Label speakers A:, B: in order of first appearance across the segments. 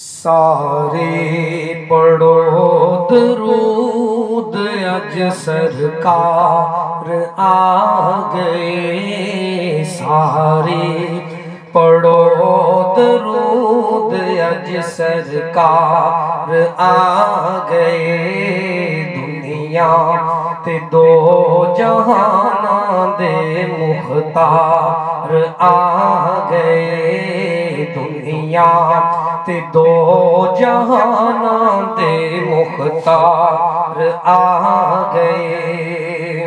A: सारे पढ़ो दरूद अज सरकार आ गए। सारे पढ़ो दरूद अज सरकार आ गए। दुनिया ते दो जहाना दे मुख्तार आ गए। दुनिया ते दो जहाना दे मुख्तार आ गए।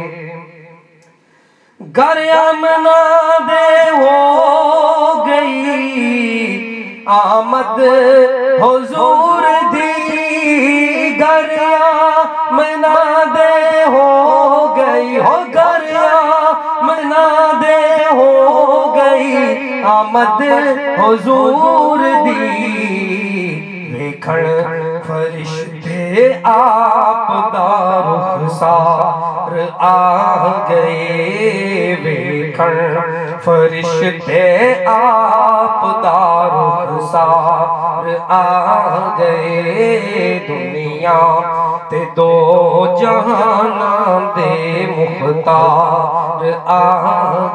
A: घर मना दे हो गई, आमद हुजूर दी। घर मना दे हो आमद हुजूर दी। वेखण फरिश्ते आप रुखसार आ गए। वेखण फरिश्ते आप रुखसार आ गए। दुनिया ते दो जहाना दे मुख्तार आ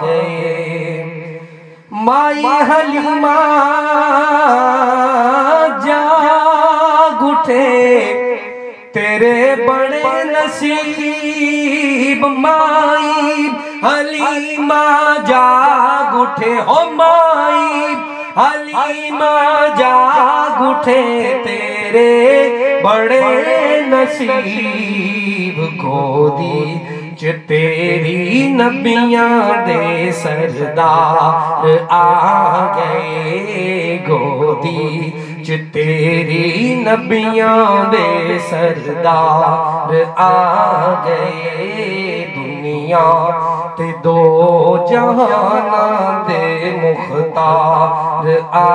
A: गए। माई हलीमा, जाग तेरे बड़े नसीब माई हलीमा, जाग उठे। हो माई हलीमा, जाग उठे। तेरे बड़े नसीब गोदी च तेरी नबियां दे सरदार आ गए गोदी च तेरी नबियां दे सरदार आ गए दुनिया ते दो जहाना दे मुख्तार आ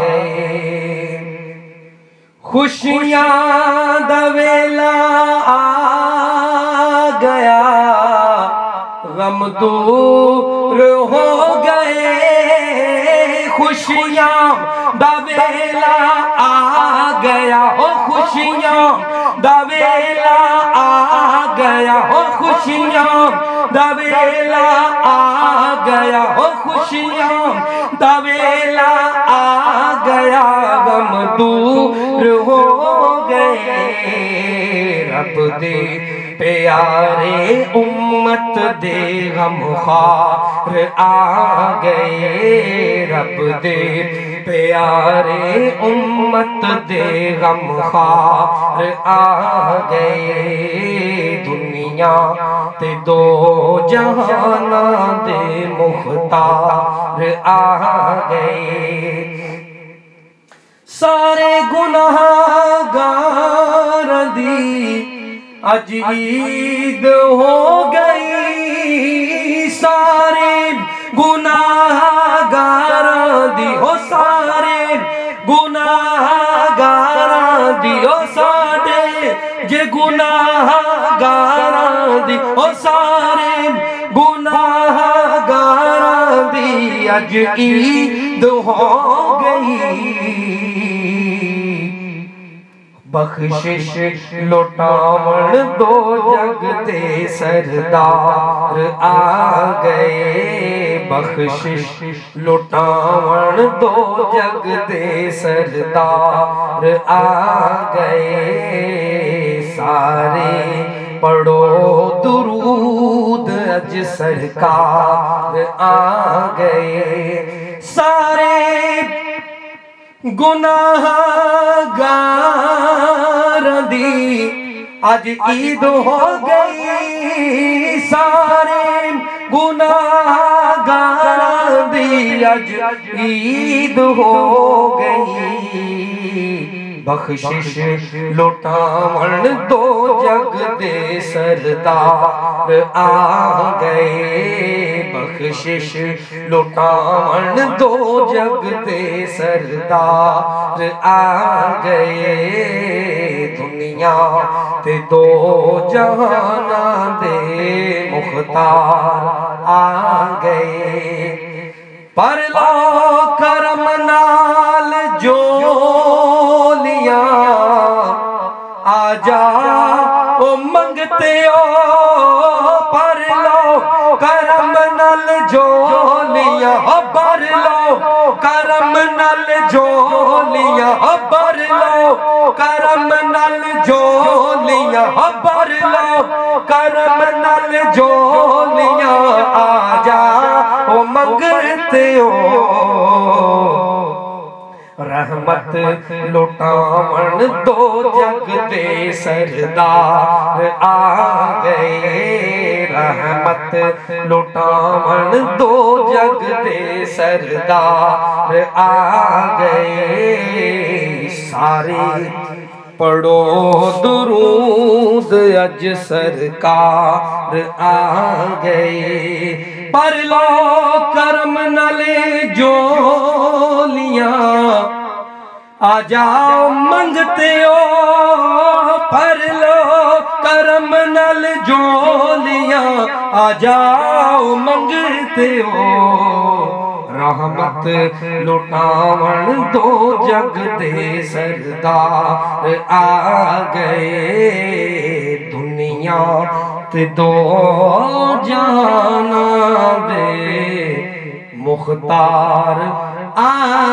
A: गए खुशियां दवेला आ गया दूर हो गए खुशियाँ दवेला आ गया हो खुशियाँ दवेला आ गया हो खुशियाँ दवेला आ गया हो खुशियाँ दवेला आ गया, गम दूर हो गए, रब दे प्यारे उम्मत दे गम आ गए रब दे। प्यारे उम्मत दे गम आ गए दुनिया ते दो जहाना दे मुख्तार आ गए। सारे गुनाहगार दी अज ईद हो गई सारे गुनाहगार दियो सारे गुनाहगार दी हो सारे, जे गुनाहगार दी हो सारे, गुनाहगार दी अज ईद हो गई। बख्शिश लुटावण दो जग दे सरदार आ गए। बख्शिश लुटावण दो जग दे सरदार आ गए। सारे पढ़ो दुरूद, अज सरकार आ गए। सारे गुनाहगार दी। अज ईद हो गई सारे गुनाहगार दी। अज ईद हो गई। बख्शिश लुटावण दो जग दे सरदार आ गए। बख्शिश लुटावण दो जग दे सरदार आ गए। दुनिया ते दो जहाना दे मुख्तार आ गए। पर लो करम नल जोलिया बर लो। करम नल जोलिया बर लो। करम नल जोलिया बर लो। करम नल जोलिया आ जा ओ मंगते हो रहमत लुटावन दो जग दे सरदार आ गए। रहमत, लुटावन दो जग दे सरदार आ गए। सारे पढ़ो दुरूद अज सरकार आ गए। पर लो करम नले जोलियाँ, आ जाओ मंगते हो। पर लो करम नल जोलियाँ। आ जाओ मंगते हो रहमत लुटावन दो जग दे सरदार आ गए दुनिया ते दो जाना दे मुख्तार आ